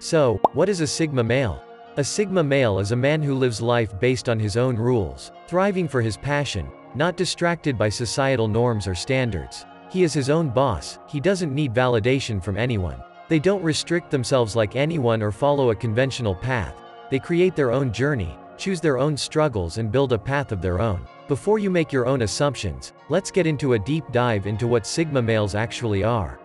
So, what is a Sigma male? A Sigma male is a man who lives life based on his own rules, thriving for his passion, not distracted by societal norms or standards. He is his own boss, he doesn't need validation from anyone. They don't restrict themselves like anyone or follow a conventional path. They create their own journey, choose their own struggles and build a path of their own. Before you make your own assumptions, let's get into a deep dive into what Sigma males actually are.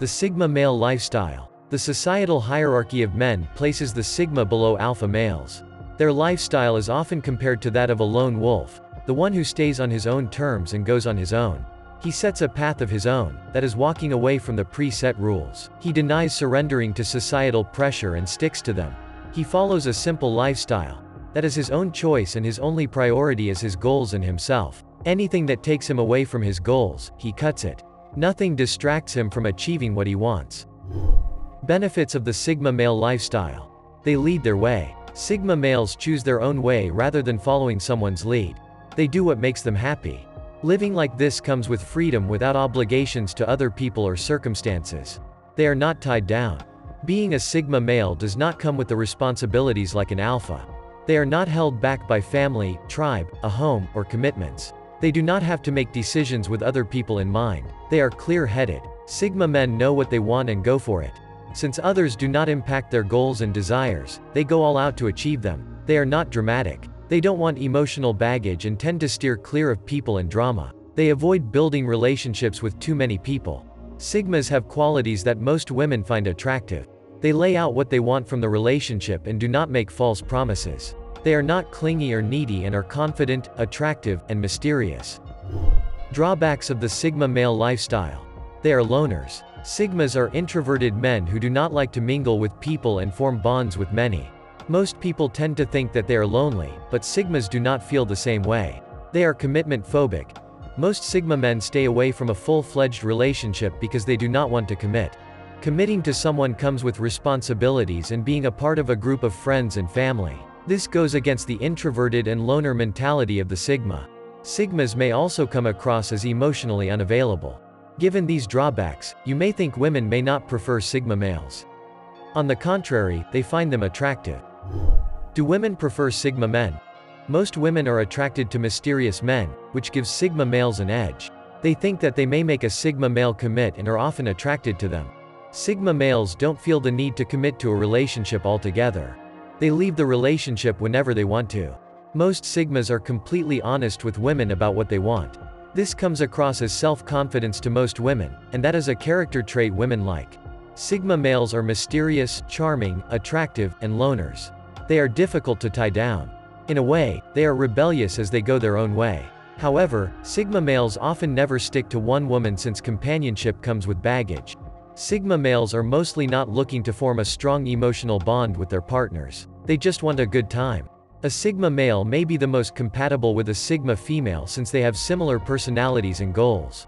The Sigma male lifestyle. The societal hierarchy of men places the Sigma below alpha males. Their lifestyle is often compared to that of a lone wolf, the one who stays on his own terms and goes on his own. He sets a path of his own, that is walking away from the preset rules. He denies surrendering to societal pressure and sticks to them. He follows a simple lifestyle. That is his own choice and his only priority is his goals and himself. Anything that takes him away from his goals, he cuts it. Nothing distracts him from achieving what he wants. Benefits of the Sigma male lifestyle. They lead their way. Sigma males choose their own way rather than following someone's lead. They do what makes them happy. Living like this comes with freedom without obligations to other people or circumstances. They are not tied down. Being a Sigma male does not come with the responsibilities like an alpha. They are not held back by family, tribe, a home, or commitments. They do not have to make decisions with other people in mind. They are clear-headed. Sigma men know what they want and go for it. Since others do not impact their goals and desires, they go all out to achieve them. They are not dramatic. They don't want emotional baggage and tend to steer clear of people and drama. They avoid building relationships with too many people. Sigmas have qualities that most women find attractive. They lay out what they want from the relationship and do not make false promises. They are not clingy or needy and are confident, attractive, and mysterious. Drawbacks of the Sigma male lifestyle. They are loners. Sigmas are introverted men who do not like to mingle with people and form bonds with many. Most people tend to think that they are lonely, but Sigmas do not feel the same way. They are commitment phobic. Most Sigma men stay away from a full-fledged relationship because they do not want to commit. Committing to someone comes with responsibilities and being a part of a group of friends and family. This goes against the introverted and loner mentality of the Sigma. Sigmas may also come across as emotionally unavailable. Given these drawbacks, you may think women may not prefer Sigma males. On the contrary, they find them attractive. Do women prefer Sigma men? Most women are attracted to mysterious men, which gives Sigma males an edge. They think that they may make a Sigma male commit and are often attracted to them. Sigma males don't feel the need to commit to a relationship altogether. They leave the relationship whenever they want to. Most Sigmas are completely honest with women about what they want. This comes across as self-confidence to most women, and that is a character trait women like. Sigma males are mysterious, charming, attractive, and loners. They are difficult to tie down. In a way, they are rebellious as they go their own way. However, Sigma males often never stick to one woman since companionship comes with baggage. Sigma males are mostly not looking to form a strong emotional bond with their partners. They just want a good time. A Sigma male may be the most compatible with a Sigma female since they have similar personalities and goals.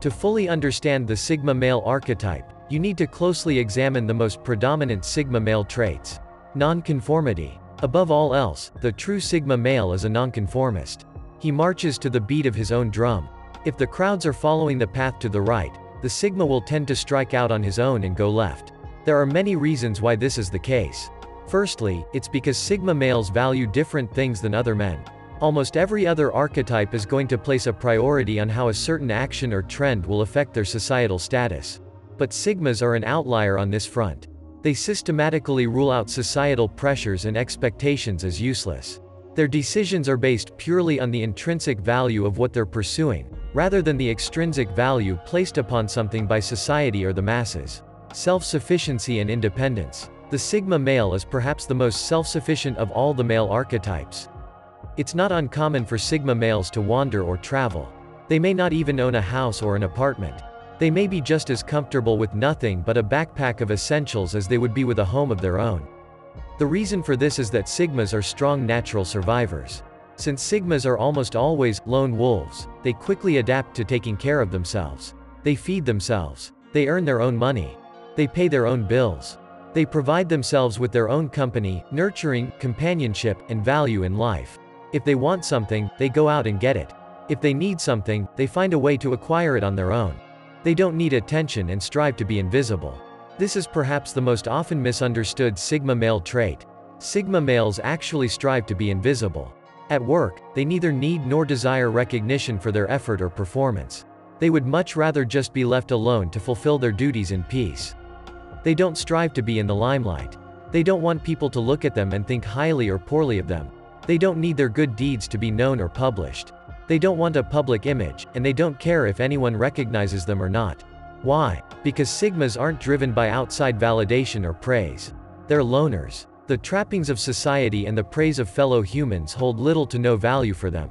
To fully understand the Sigma male archetype, you need to closely examine the most predominant Sigma male traits. Nonconformity. Above all else, the true Sigma male is a nonconformist. He marches to the beat of his own drum. If the crowds are following the path to the right, the Sigma will tend to strike out on his own and go left. There are many reasons why this is the case. Firstly, it's because Sigma males value different things than other men. Almost every other archetype is going to place a priority on how a certain action or trend will affect their societal status. But Sigmas are an outlier on this front. They systematically rule out societal pressures and expectations as useless. Their decisions are based purely on the intrinsic value of what they're pursuing, rather than the extrinsic value placed upon something by society or the masses. Self-sufficiency and independence. The Sigma male is perhaps the most self-sufficient of all the male archetypes. It's not uncommon for Sigma males to wander or travel. They may not even own a house or an apartment. They may be just as comfortable with nothing but a backpack of essentials as they would be with a home of their own. The reason for this is that Sigmas are strong natural survivors. Since Sigmas are almost always lone wolves, they quickly adapt to taking care of themselves. They feed themselves. They earn their own money. They pay their own bills. They provide themselves with their own company, nurturing, companionship, and value in life. If they want something, they go out and get it. If they need something, they find a way to acquire it on their own. They don't need attention and strive to be invisible. This is perhaps the most often misunderstood Sigma male trait. Sigma males actually strive to be invisible. At work, they neither need nor desire recognition for their effort or performance. They would much rather just be left alone to fulfill their duties in peace. They don't strive to be in the limelight. They don't want people to look at them and think highly or poorly of them. They don't need their good deeds to be known or published. They don't want a public image, and they don't care if anyone recognizes them or not. Why? Because Sigmas aren't driven by outside validation or praise. They're loners. The trappings of society and the praise of fellow humans hold little to no value for them.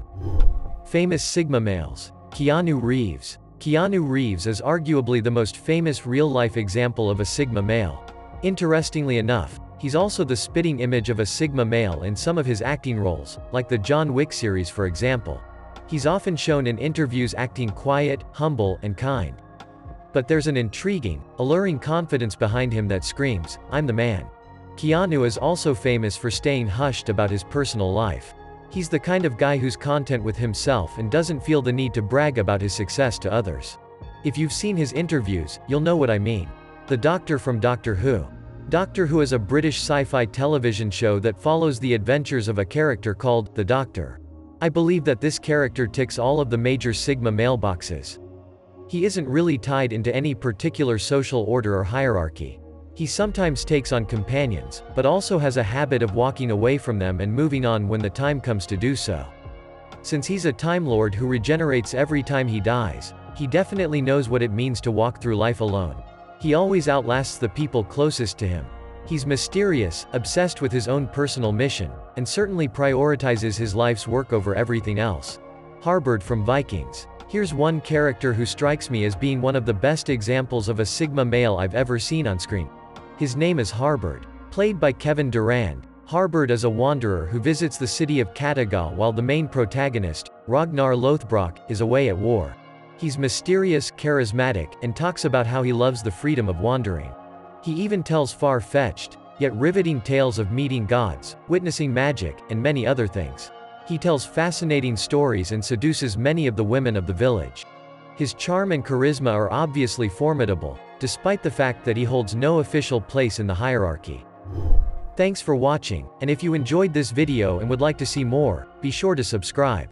Famous Sigma males. Keanu Reeves. Keanu Reeves is arguably the most famous real-life example of a Sigma male. Interestingly enough, he's also the spitting image of a Sigma male in some of his acting roles, like the John Wick series for example. He's often shown in interviews acting quiet, humble, and kind. But there's an intriguing, alluring confidence behind him that screams, I'm the man. Keanu is also famous for staying hushed about his personal life. He's the kind of guy who's content with himself and doesn't feel the need to brag about his success to others. If you've seen his interviews, you'll know what I mean. The Doctor from Doctor Who. Doctor Who is a British sci-fi television show that follows the adventures of a character called the Doctor. I believe that this character ticks all of the major Sigma mailboxes. He isn't really tied into any particular social order or hierarchy. He sometimes takes on companions, but also has a habit of walking away from them and moving on when the time comes to do so. Since he's a Time Lord who regenerates every time he dies, he definitely knows what it means to walk through life alone. He always outlasts the people closest to him. He's mysterious, obsessed with his own personal mission, and certainly prioritizes his life's work over everything else. Harbard from Vikings. Here's one character who strikes me as being one of the best examples of a Sigma male I've ever seen on screen. His name is Harbard. Played by Kevin Durand, Harbard is a wanderer who visits the city of Kattegat while the main protagonist, Ragnar Lothbrok, is away at war. He's mysterious, charismatic, and talks about how he loves the freedom of wandering. He even tells far-fetched, yet riveting tales of meeting gods, witnessing magic, and many other things. He tells fascinating stories and seduces many of the women of the village. His charm and charisma are obviously formidable, despite the fact that he holds no official place in the hierarchy. Thanks for watching, and if you enjoyed this video and would like to see more, be sure to subscribe.